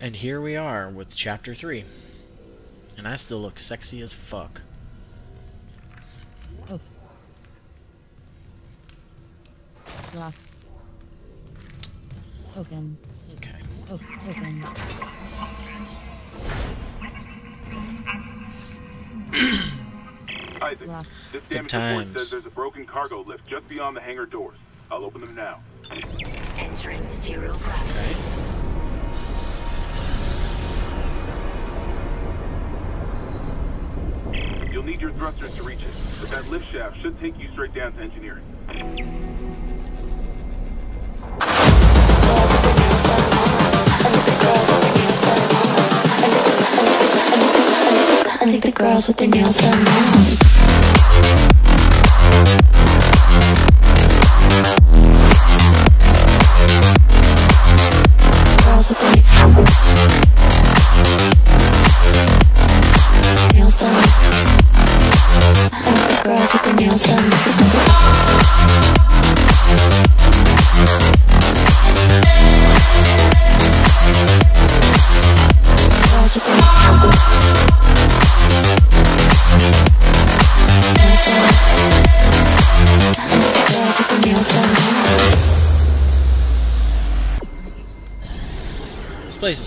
And here we are with chapter 3. And I still look sexy as fuck. Oh. Locked. Open. Okay. O- open. Isaac, Locked. this damage report says there's a broken cargo lift just beyond the hangar doors. I'll open them now. Entering zero gravity. Okay. You'll need your thrusters to reach it, but that lift shaft should take you straight down to engineering. I think the girls with their nails done now.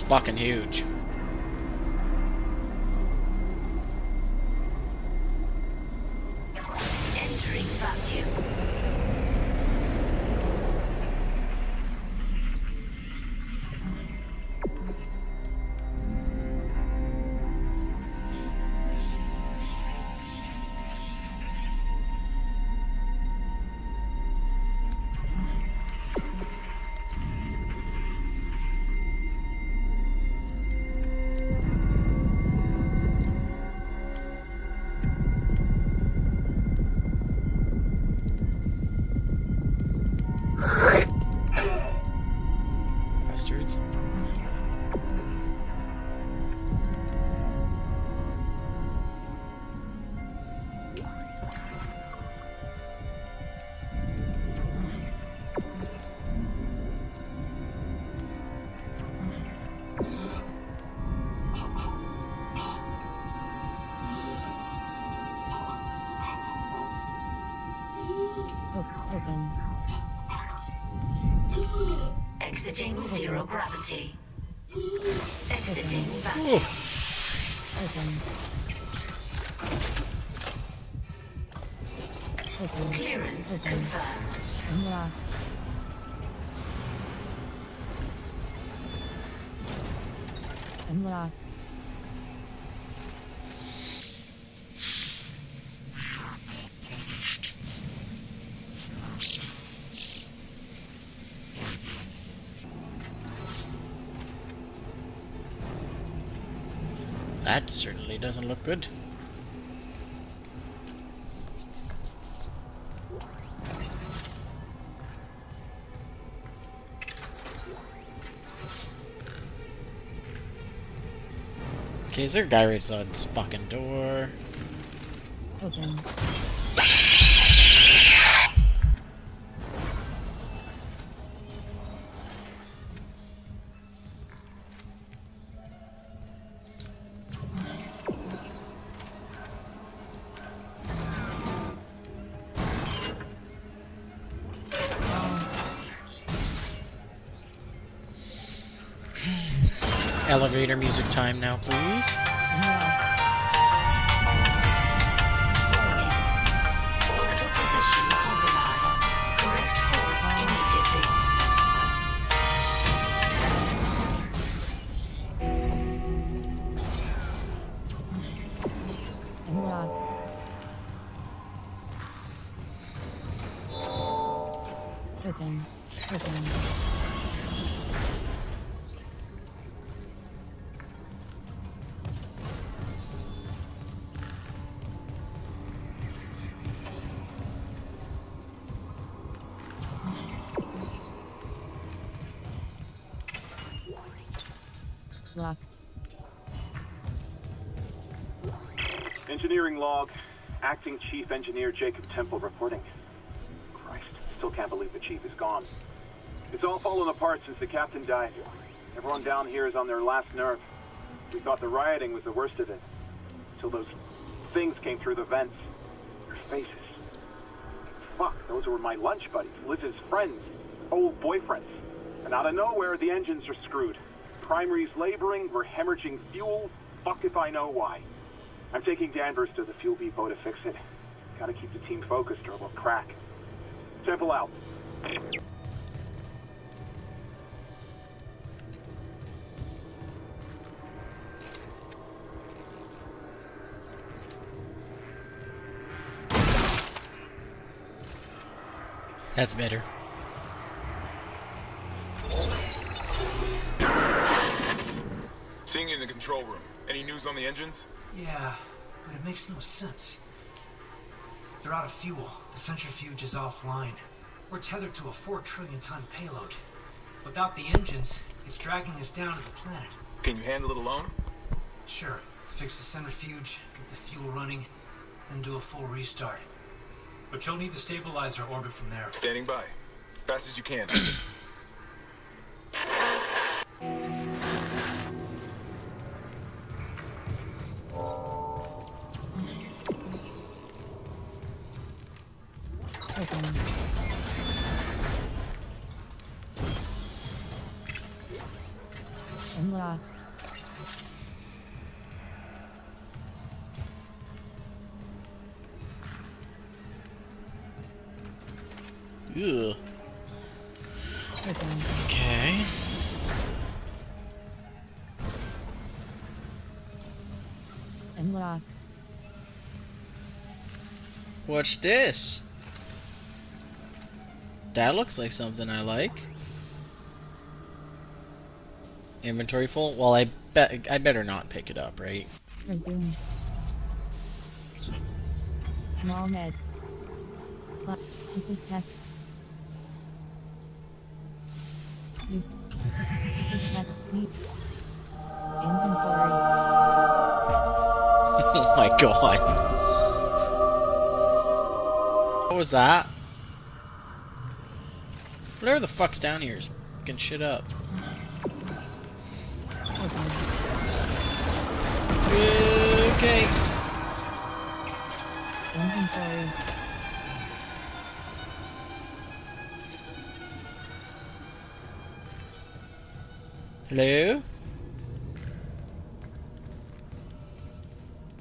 Fucking huge. Gravity. That certainly doesn't look good. Okay, is there a guy right outside this fucking door? Open. Elevator music time now, please. Engineering log. Acting Chief Engineer Jacob Temple reporting. Christ, still can't believe the chief is gone. It's all fallen apart since the captain died. Everyone down here is on their last nerve. We thought the rioting was the worst of it. Till those things came through the vents. Their faces. Fuck, those were my lunch buddies, Liz's friends, old boyfriends. And out of nowhere, the engines are screwed. Primary's laboring, we're hemorrhaging fuel. Fuck if I know why. I'm taking Danvers to the fuel depot to fix it. Gotta keep the team focused or we'll crack. Temple out. That's better. Seeing you in the control room. Any news on the engines? Yeah, but it makes no sense. They're out of fuel. The centrifuge is offline. We're tethered to a 4 trillion ton payload. Without the engines, it's dragging us down to the planet. Can you handle it alone? Sure, fix the centrifuge, get the fuel running, then do a full restart. But you'll need to stabilize our orbit from there. Standing by. As fast as you can. Okay. Unlocked. What's this? That looks like something I like. Inventory full? Well, I bet I better not pick it up, right? Resume. Small med. Plus, this is tech. Use. This is tech. Inventory. oh my god. What was that? Whatever the fuck's down here is fucking shit up. Okay. Hello?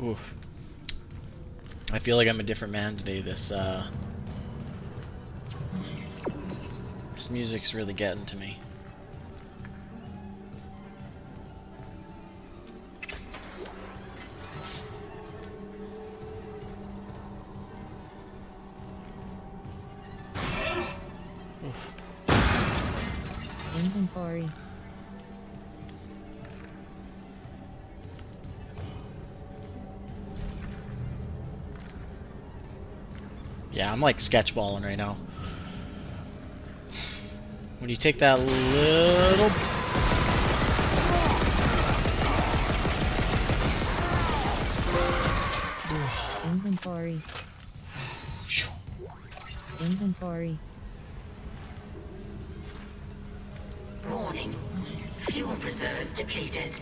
Oof. I feel like I'm a different man today. This, uh... This music's really getting to me. Inventory. Yeah, I'm like sketchballing right now. When you take that little Inventory. Inventory. Warning. Fuel reserves depleted.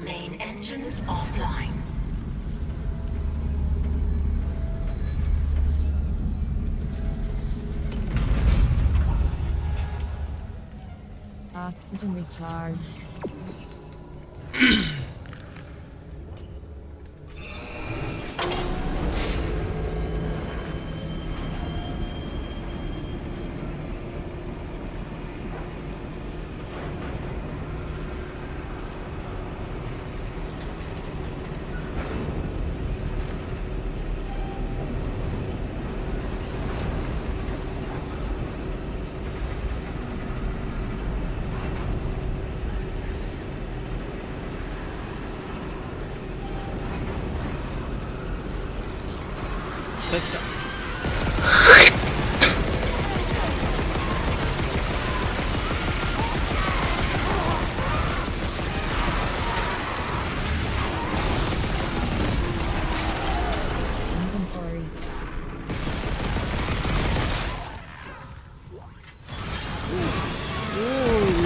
Main engines offline. Oxygen recharge. That's so.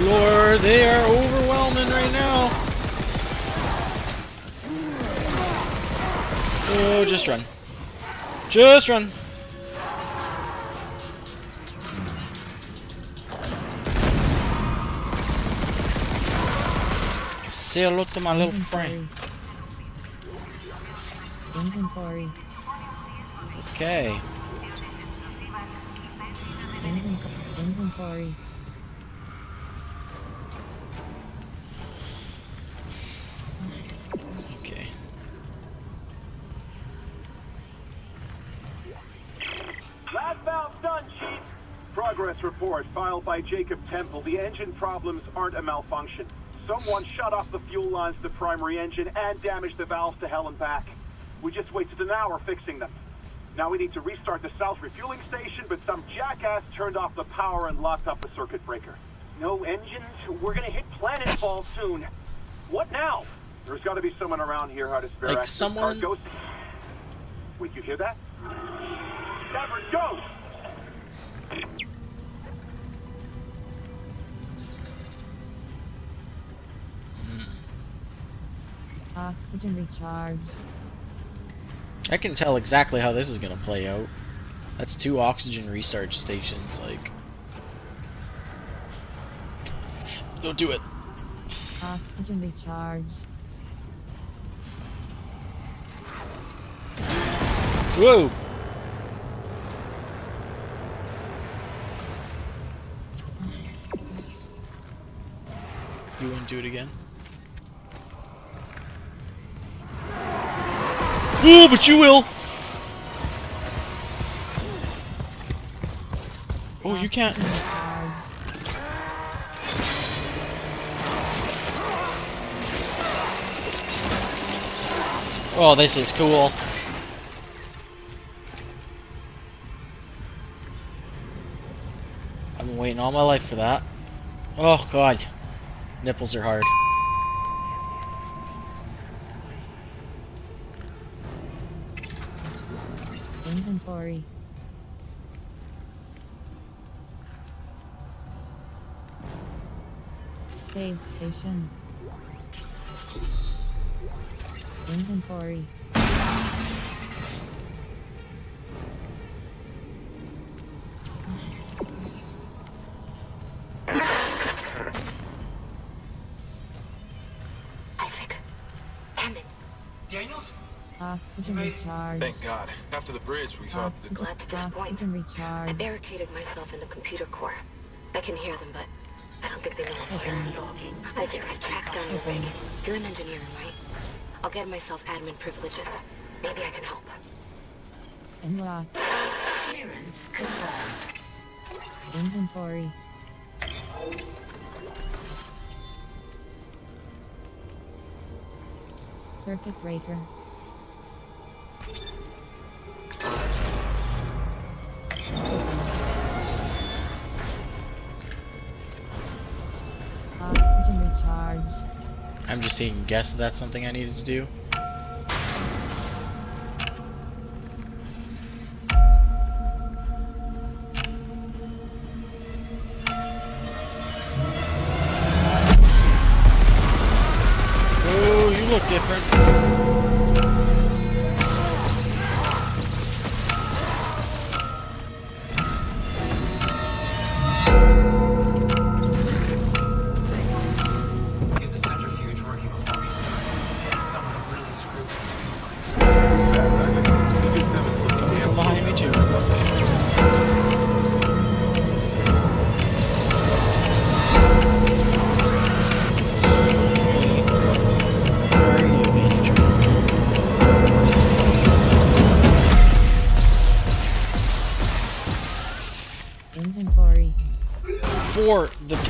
Lord, they are overwhelming right now. Oh, just run. Just run. Say hello to my little friend. Inventory. Okay. Inventory. Progress report filed by Jacob Temple. The engine problems aren't a malfunction. Someone shut off the fuel lines to the primary engine and damaged the valves to hell and back. We just wasted an hour fixing them. Now we need to restart the south refueling station, but some jackass turned off the power and locked up the circuit breaker. No engines? We're gonna hit planetfall soon. What now? There's gotta be someone around here how to spare Like someone-. Wait, you hear that? Never go! Oxygen recharge. I can tell exactly how this is gonna play out. That's two oxygen recharge stations, like. Don't do it. Oxygen recharge. Whoa! You wouldn't do it again? Oh, but you will! Oh, you can't. Oh, this is cool. I've been waiting all my life for that. Oh god. Nipples are hard. Inventory. Save station. Inventory. Oxygen You made it. recharge. Thank God. After the bridge, we thought that... Oxygen, Glad to this point. oxygen I barricaded myself in the computer core. I can hear them, but I don't think they know I'm here. Isaac, I've tracked down your rig. You're an engineer, right? I'll get myself admin privileges. Maybe I can help. Unlock. Clearance confirmed. Inventory. Circuit breaker. I'm just taking a guess that that's something I needed to do. Oh, you look different.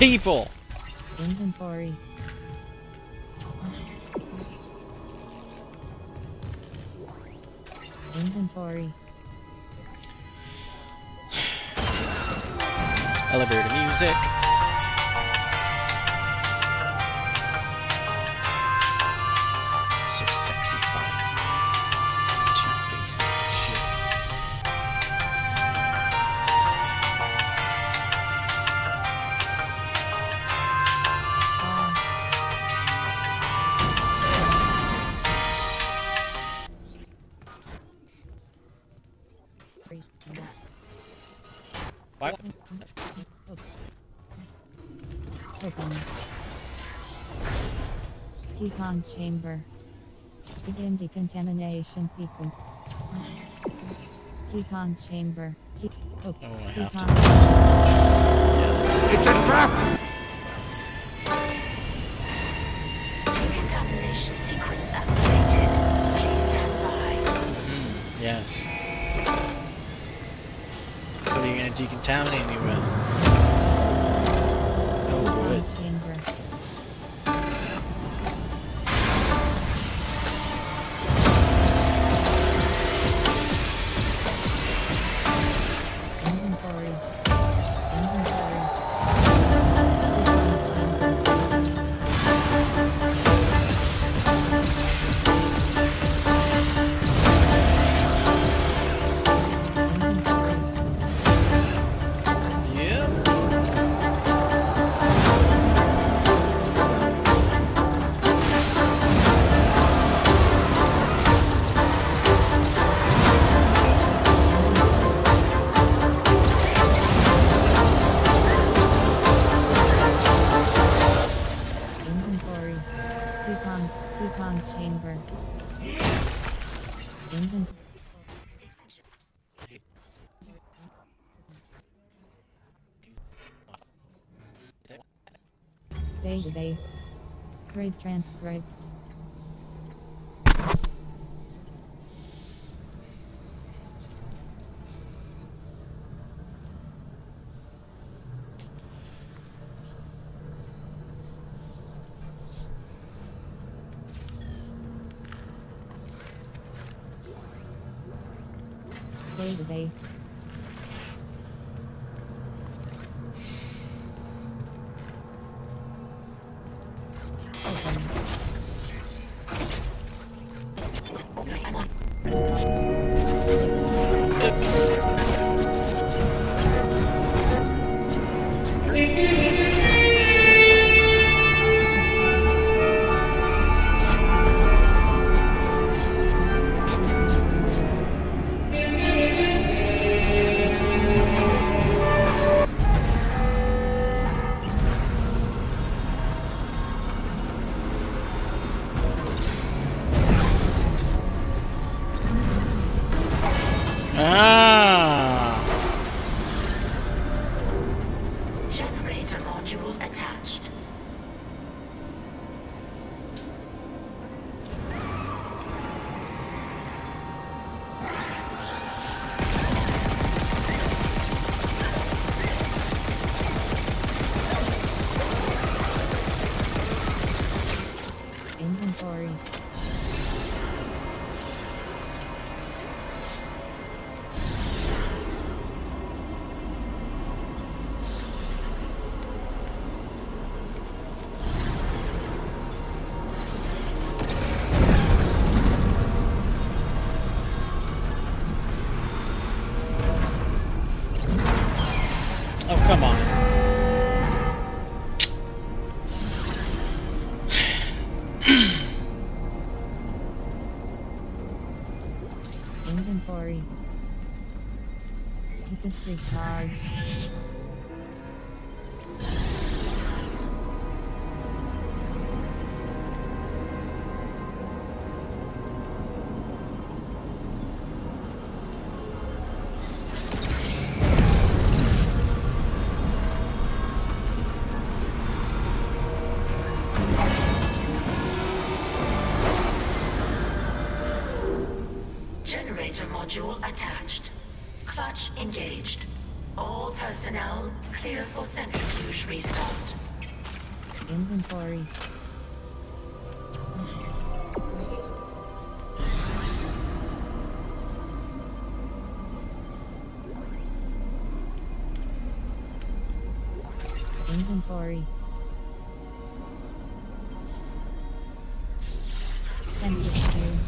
People. Decon chamber. Begin decontamination sequence. Decon chamber. De- oh, Oh, I have to. Yeah, this is It's a trap! Decontamination sequence activated. Please stand by. Mm, yes. What are you gonna decontaminate me with? Transcript. Database. Specific charge. Generator module attached. Clutch engaged. All personnel clear for centrifuge restart. Inventory. Inventory. Centrifuge.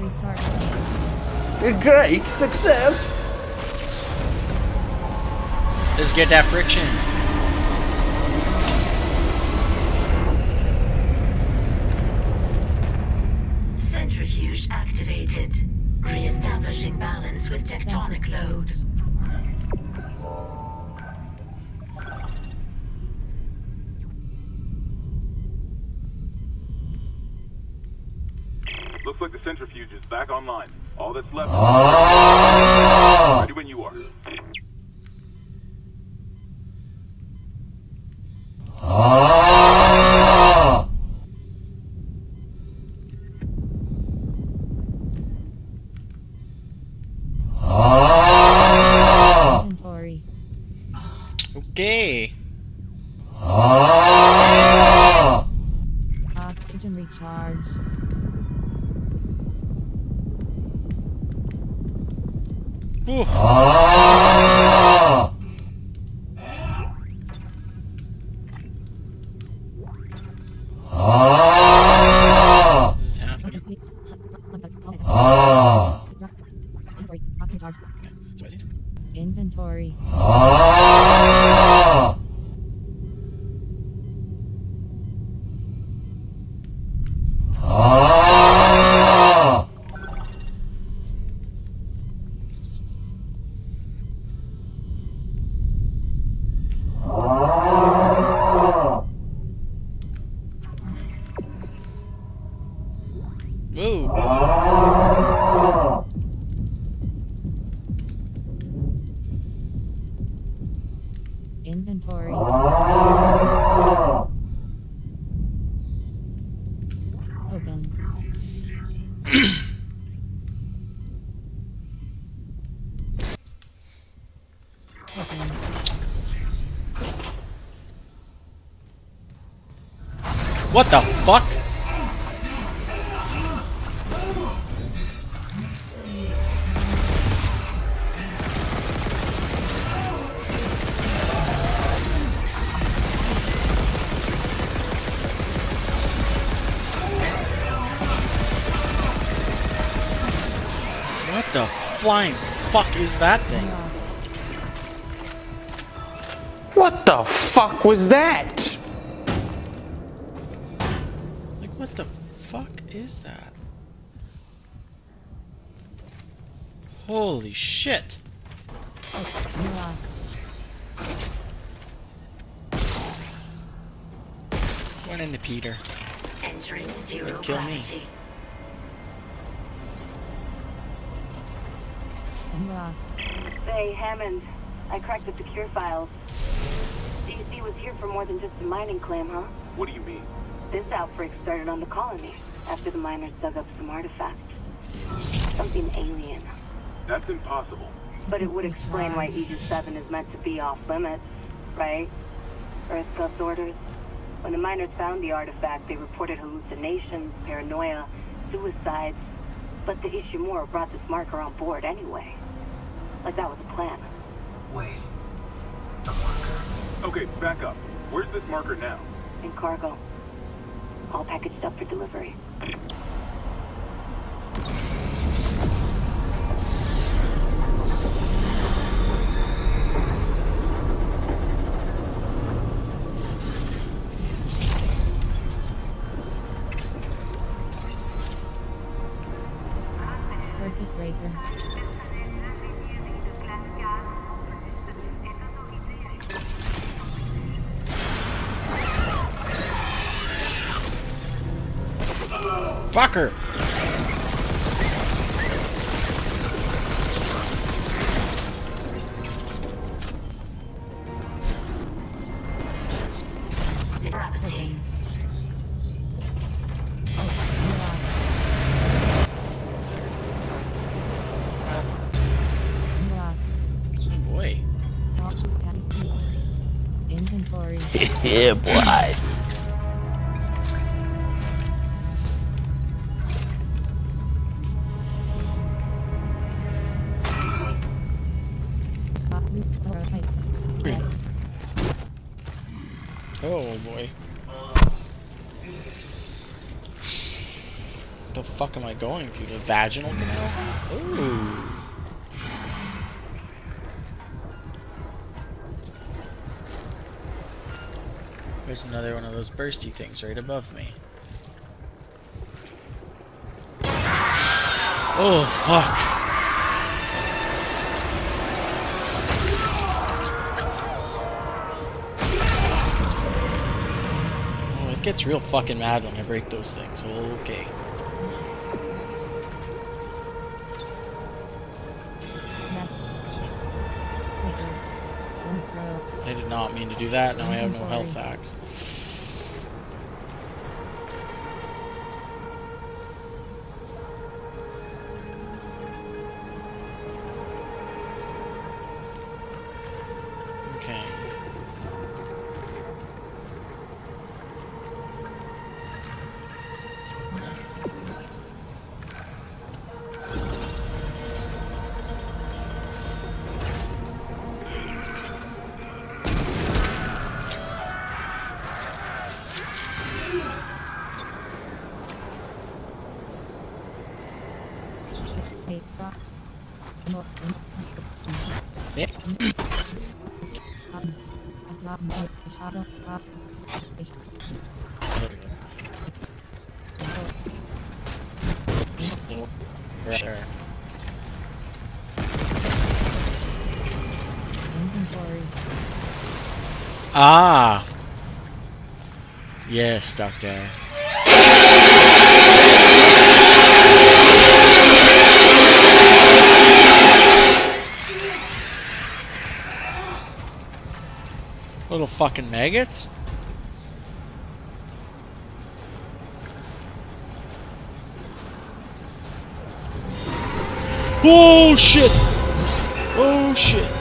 Restart. Great success! Let's get that friction. Centrifuge activated. Re-establishing balance with tectonic load. Looks like the centrifuge is back online. All that's left. Ah! Ready when you are. 啊 What the fuck? What the flying fuck is that thing? What the fuck was that? Holy shit! Unlock. Went into Peter. Entering zero It'd kill me. gravity. Unlock. Say, Hammond, I cracked the secure files. DC was here for more than just a mining claim, huh? What do you mean? This outbreak started on the colony after the miners dug up some artifacts. Something alien. That's impossible. But it would explain why Aegis 7 is meant to be off limits, right? EarthGov's orders. When the miners found the artifact, they reported hallucinations, paranoia, suicides. But the Ishimura brought this marker on board anyway. Like that was a plan. Wait. The marker. Okay, back up. Where's this marker now? In cargo. All packaged up for delivery. Inventory. yeah, boy. Oh boy. The fuck am I going through? The vaginal canal? Ooh. There's another one of those bursty things right above me. Oh fuck. Oh, it gets real fucking mad when I break those things. Okay. I did not mean to do that. Now I have no health packs. Yes, Doctor. Little fucking maggots. Oh shit! Oh shit!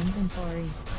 Inventory.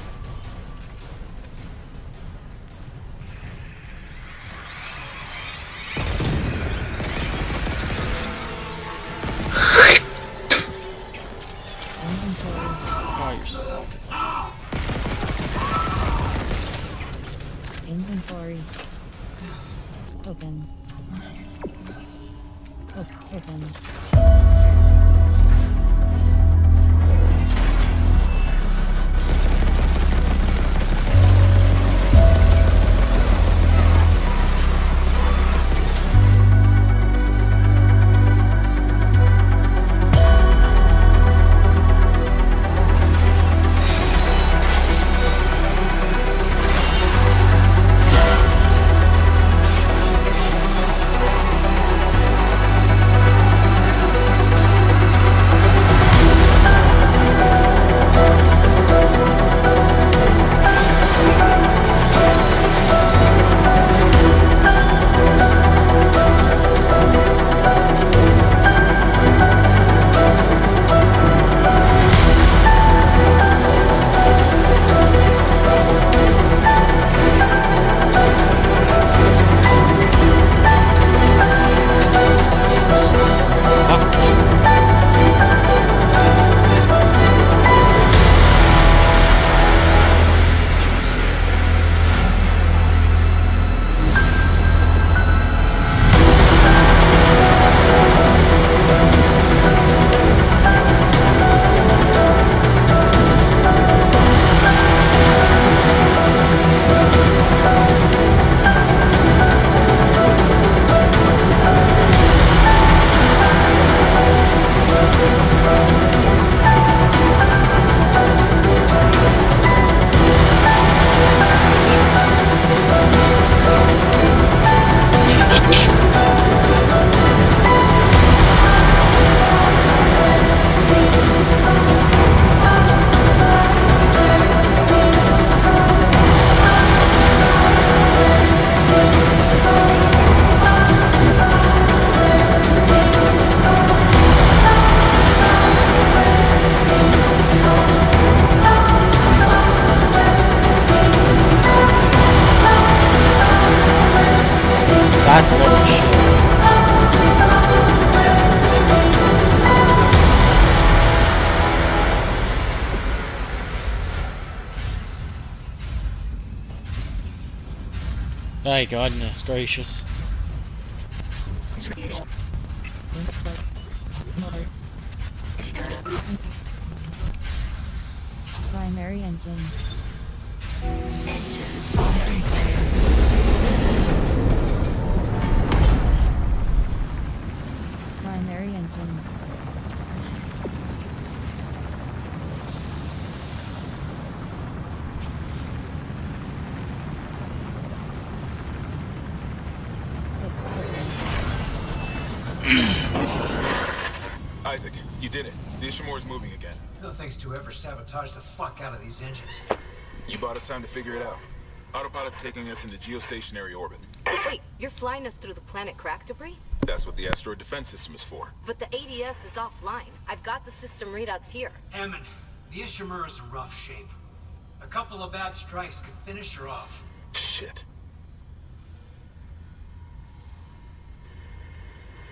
Goodness gracious. Primary engine. Primary engine. Did it. The Ishimura's moving again. No thanks to ever sabotage the fuck out of these engines. You bought us time to figure it out. Autopilot's taking us into geostationary orbit. Wait, you're flying us through the planet crack debris? That's what the asteroid defense system is for. But the ADS is offline. I've got the system readouts here. Hammond, the Ishimura's in rough shape. A couple of bad strikes could finish her off. Shit.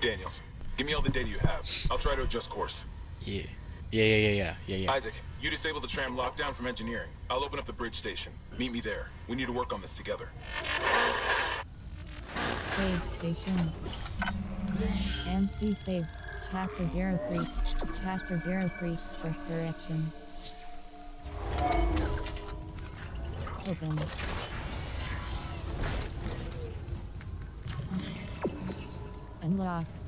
Daniels, give me all the data you have. I'll try to adjust course. Yeah. Yeah, yeah, yeah, yeah, yeah, yeah. Isaac, you disable the tram lockdown from engineering. I'll open up the bridge station. Meet me there. We need to work on this together. Save station. And please save. Chapter 03. Chapter 03. First direction. Open. Unlocked.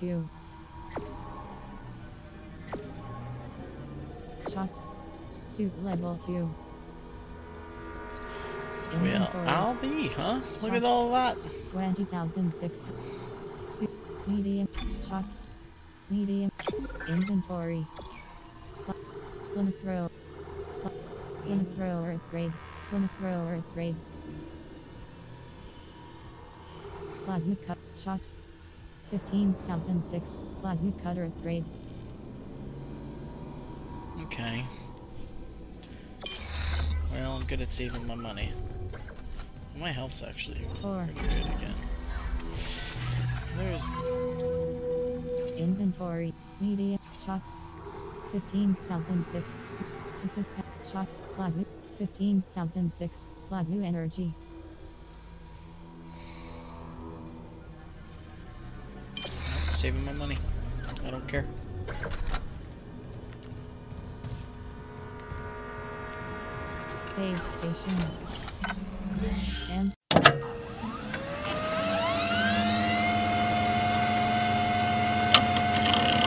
2. Shot. Suit level 2. Well, I'll be, huh? Look at all that. 20,006. Suit. Medium. Shot. Medium. Inventory. Flamethrower. Flamethrower upgrade. Flamethrower upgrade. Plasma cut. Shot. 15,006. Plasma cutter upgrade. Okay. Well, I'm good at saving my money. My health's actually Four. pretty good again. There's Inventory. Media. Shot. 15,006. Stasis. Shot. Plasma. 15,006. Plasma energy. Saving my money. I don't care. Save station. And